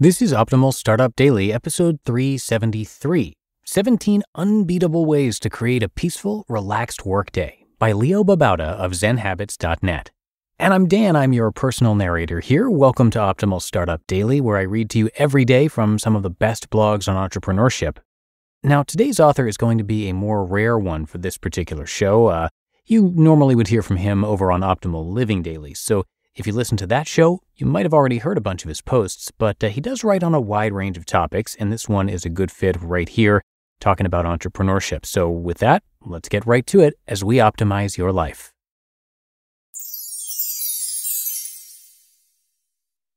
This is Optimal Startup Daily, episode 373 17 Unbeatable Ways to Create a Peaceful, Relaxed Workday by Leo Babauta of ZenHabits.net. And I'm Dan, I'm your personal narrator here. Welcome to Optimal Startup Daily, where I read to you every day from some of the best blogs on entrepreneurship. Now, today's author is going to be a more rare one for this particular show. Uh, you normally would hear from him over on Optimal Living Daily, so if you listen to that show, you might have already heard a bunch of his posts, but uh, he does write on a wide range of topics, and this one is a good fit right here, talking about entrepreneurship. So, with that, let's get right to it as we optimize your life.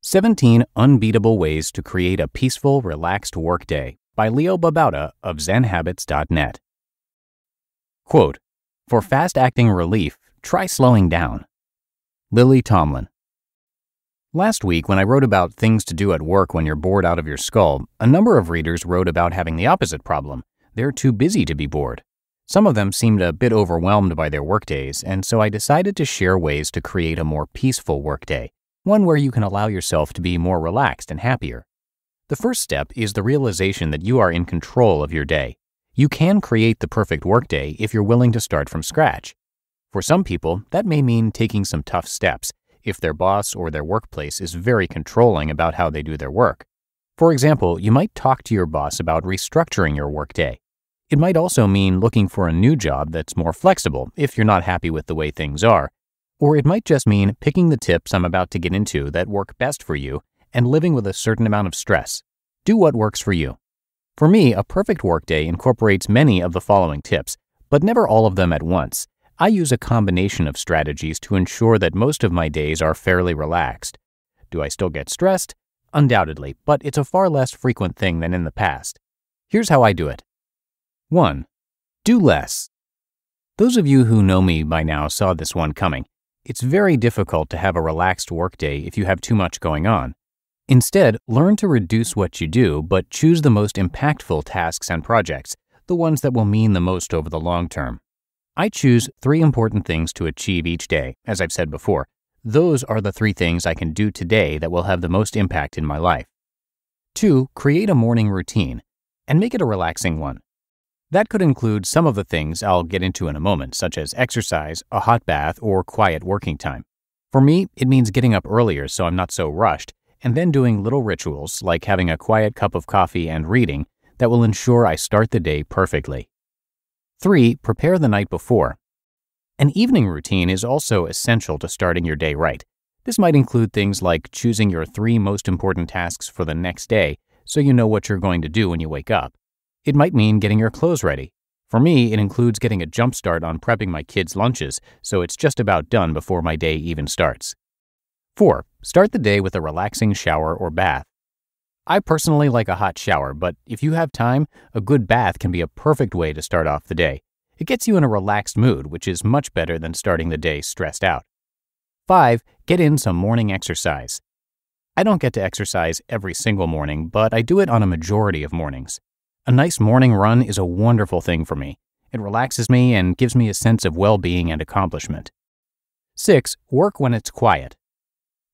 17 Unbeatable Ways to Create a Peaceful, Relaxed Workday by Leo Babauta of ZenHabits.net. Quote, For fast acting relief, try slowing down. Lily Tomlin. Last week, when I wrote about things to do at work when you're bored out of your skull, a number of readers wrote about having the opposite problem. They're too busy to be bored. Some of them seemed a bit overwhelmed by their workdays, and so I decided to share ways to create a more peaceful workday, one where you can allow yourself to be more relaxed and happier. The first step is the realization that you are in control of your day. You can create the perfect workday if you're willing to start from scratch. For some people, that may mean taking some tough steps if their boss or their workplace is very controlling about how they do their work. For example, you might talk to your boss about restructuring your workday. It might also mean looking for a new job that's more flexible if you're not happy with the way things are. Or it might just mean picking the tips I'm about to get into that work best for you and living with a certain amount of stress. Do what works for you. For me, a perfect workday incorporates many of the following tips, but never all of them at once. I use a combination of strategies to ensure that most of my days are fairly relaxed. Do I still get stressed? Undoubtedly, but it's a far less frequent thing than in the past. Here's how I do it 1. Do less. Those of you who know me by now saw this one coming. It's very difficult to have a relaxed workday if you have too much going on. Instead, learn to reduce what you do, but choose the most impactful tasks and projects, the ones that will mean the most over the long term. I choose three important things to achieve each day, as I've said before. Those are the three things I can do today that will have the most impact in my life. 2. Create a morning routine and make it a relaxing one. That could include some of the things I'll get into in a moment, such as exercise, a hot bath, or quiet working time. For me, it means getting up earlier so I'm not so rushed, and then doing little rituals like having a quiet cup of coffee and reading that will ensure I start the day perfectly. 3. Prepare the night before. An evening routine is also essential to starting your day right. This might include things like choosing your three most important tasks for the next day so you know what you're going to do when you wake up. It might mean getting your clothes ready. For me, it includes getting a jump start on prepping my kids' lunches so it's just about done before my day even starts. 4. Start the day with a relaxing shower or bath. I personally like a hot shower, but if you have time, a good bath can be a perfect way to start off the day. It gets you in a relaxed mood, which is much better than starting the day stressed out. 5. Get in some morning exercise. I don't get to exercise every single morning, but I do it on a majority of mornings. A nice morning run is a wonderful thing for me. It relaxes me and gives me a sense of well being and accomplishment. 6. Work when it's quiet.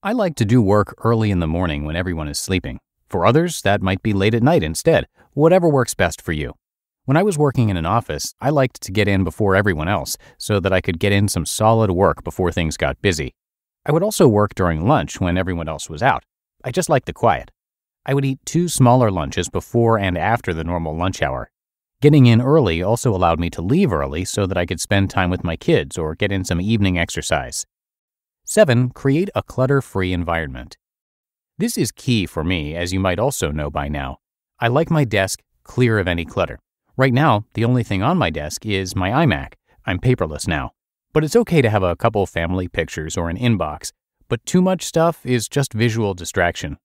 I like to do work early in the morning when everyone is sleeping. For others, that might be late at night instead, whatever works best for you. When I was working in an office, I liked to get in before everyone else so that I could get in some solid work before things got busy. I would also work during lunch when everyone else was out. I just liked the quiet. I would eat two smaller lunches before and after the normal lunch hour. Getting in early also allowed me to leave early so that I could spend time with my kids or get in some evening exercise. 7. Create a clutter free environment. This is key for me, as you might also know by now. I like my desk clear of any clutter. Right now, the only thing on my desk is my iMac. I'm paperless now. But it's okay to have a couple family pictures or an inbox, but too much stuff is just visual distraction.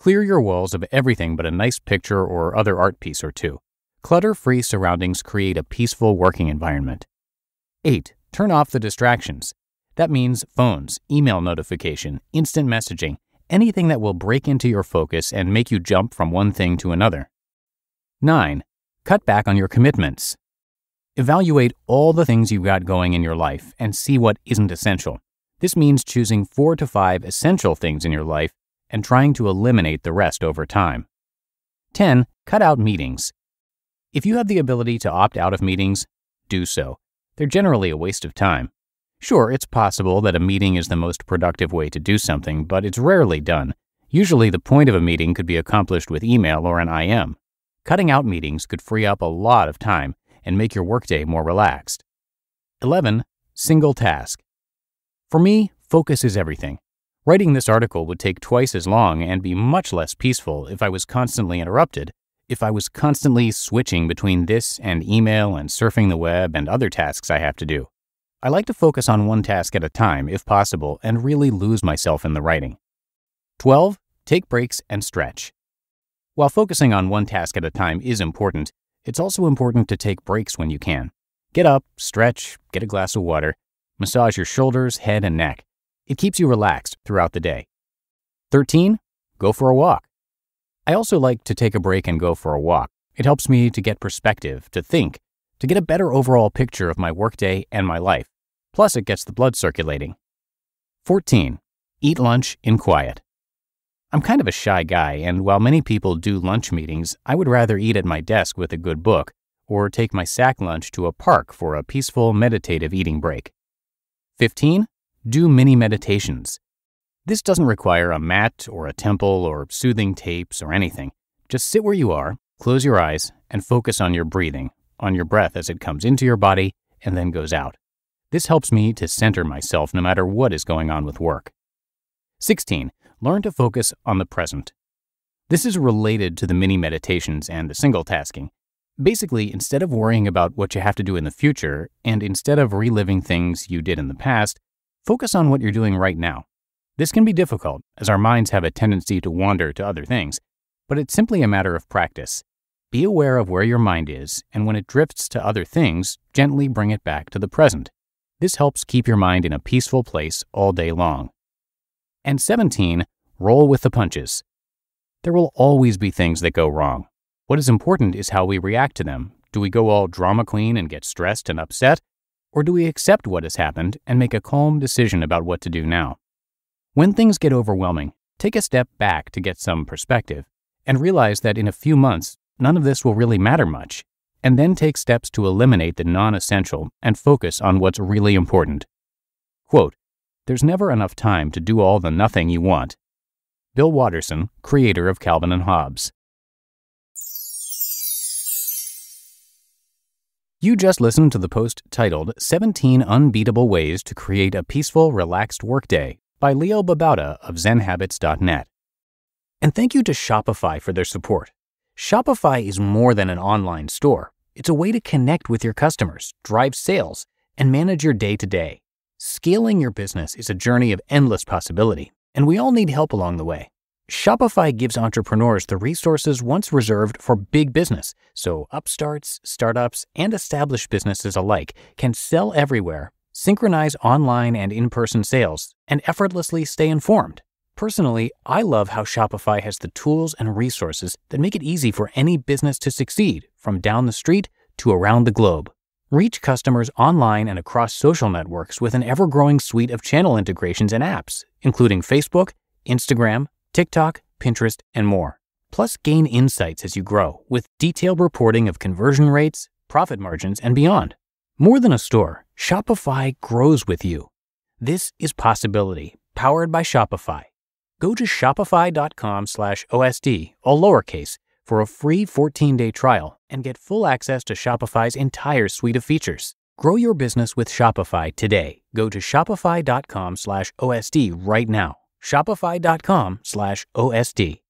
Clear your walls of everything but a nice picture or other art piece or two. Clutter free surroundings create a peaceful working environment. 8. Turn off the distractions. That means phones, email notification, instant messaging, anything that will break into your focus and make you jump from one thing to another. 9. Cut back on your commitments. Evaluate all the things you've got going in your life and see what isn't essential. This means choosing four to five essential things in your life and trying to eliminate the rest over time. 10. Cut out meetings. If you have the ability to opt out of meetings, do so. They're generally a waste of time. Sure, it's possible that a meeting is the most productive way to do something, but it's rarely done. Usually, the point of a meeting could be accomplished with email or an IM. Cutting out meetings could free up a lot of time and make your workday more relaxed. 11. Single task. For me, focus is everything. Writing this article would take twice as long and be much less peaceful if I was constantly interrupted, if I was constantly switching between this and email and surfing the web and other tasks I have to do. I like to focus on one task at a time, if possible, and really lose myself in the writing. 12. Take breaks and stretch. While focusing on one task at a time is important, it's also important to take breaks when you can. Get up, stretch, get a glass of water, massage your shoulders, head, and neck. It keeps you relaxed throughout the day. 13. Go for a walk. I also like to take a break and go for a walk. It helps me to get perspective, to think, to get a better overall picture of my workday and my life. Plus, it gets the blood circulating. 14. Eat lunch in quiet. I'm kind of a shy guy, and while many people do lunch meetings, I would rather eat at my desk with a good book or take my sack lunch to a park for a peaceful, meditative eating break. 15. Do mini meditations. This doesn't require a mat or a temple or soothing tapes or anything. Just sit where you are, close your eyes, and focus on your breathing, on your breath as it comes into your body and then goes out. This helps me to center myself no matter what is going on with work. 16. Learn to focus on the present. This is related to the mini meditations and the single tasking. Basically, instead of worrying about what you have to do in the future, and instead of reliving things you did in the past, focus on what you're doing right now. This can be difficult, as our minds have a tendency to wander to other things, but it's simply a matter of practice. Be aware of where your mind is, and when it drifts to other things, gently bring it back to the present. This helps keep your mind in a peaceful place all day long. And 17, roll with the punches. There will always be things that go wrong. What is important is how we react to them. Do we go all drama queen and get stressed and upset? Or do we accept what has happened and make a calm decision about what to do now? When things get overwhelming, take a step back to get some perspective and realize that in a few months, none of this will really matter much, and then take steps to eliminate the non essential and focus on what's really important. Quote, There's never enough time to do all the nothing you want. Bill Watterson, creator of Calvin and Hobbes. You just listened to the post titled 17 Unbeatable Ways to Create a Peaceful, Relaxed Workday by Leo Babauta of ZenHabits.net. And thank you to Shopify for their support. Shopify is more than an online store. It's a way to connect with your customers, drive sales, and manage your day to day. Scaling your business is a journey of endless possibility, and we all need help along the way. Shopify gives entrepreneurs the resources once reserved for big business, so upstarts, startups, and established businesses alike can sell everywhere synchronize online and in person sales, and effortlessly stay informed. Personally, I love how Shopify has the tools and resources that make it easy for any business to succeed, from down the street to around the globe. Reach customers online and across social networks with an ever growing suite of channel integrations and apps, including Facebook, Instagram, TikTok, Pinterest, and more. Plus, gain insights as you grow with detailed reporting of conversion rates, profit margins, and beyond. More than a store, Shopify grows with you. This is Possibility, powered by Shopify. Go to shopify.com slash OSD, all lowercase, for a free 14-day trial and get full access to Shopify's entire suite of features. Grow your business with Shopify today. Go to shopify.com slash OSD right now. Shopify.com slash OSD.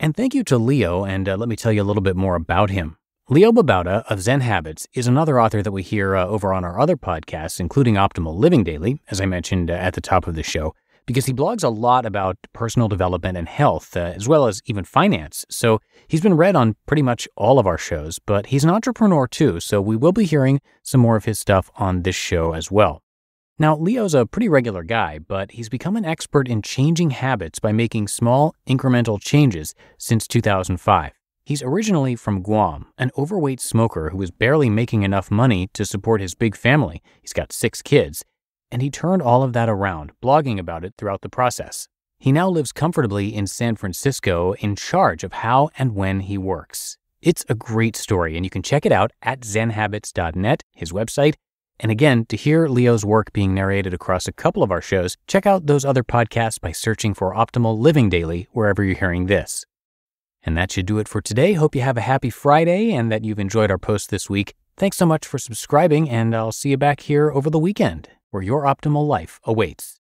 And thank you to Leo, and uh, let me tell you a little bit more about him. Leo Babauta of Zen Habits is another author that we hear uh, over on our other podcasts, including Optimal Living Daily, as I mentioned uh, at the top of the show, because he blogs a lot about personal development and health, uh, as well as even finance. So he's been read on pretty much all of our shows, but he's an entrepreneur too, so we will be hearing some more of his stuff on this show as well. Now, Leo's a pretty regular guy, but he's become an expert in changing habits by making small, incremental changes since 2005. He's originally from Guam, an overweight smoker who was barely making enough money to support his big family. He's got six kids, and he turned all of that around, blogging about it throughout the process. He now lives comfortably in San Francisco in charge of how and when he works. It's a great story, and you can check it out at zenhabits.net, his website. And again, to hear Leo's work being narrated across a couple of our shows, check out those other podcasts by searching for Optimal Living Daily wherever you're hearing this. And that should do it for today. Hope you have a happy Friday and that you've enjoyed our post this week. Thanks so much for subscribing, and I'll see you back here over the weekend where your optimal life awaits.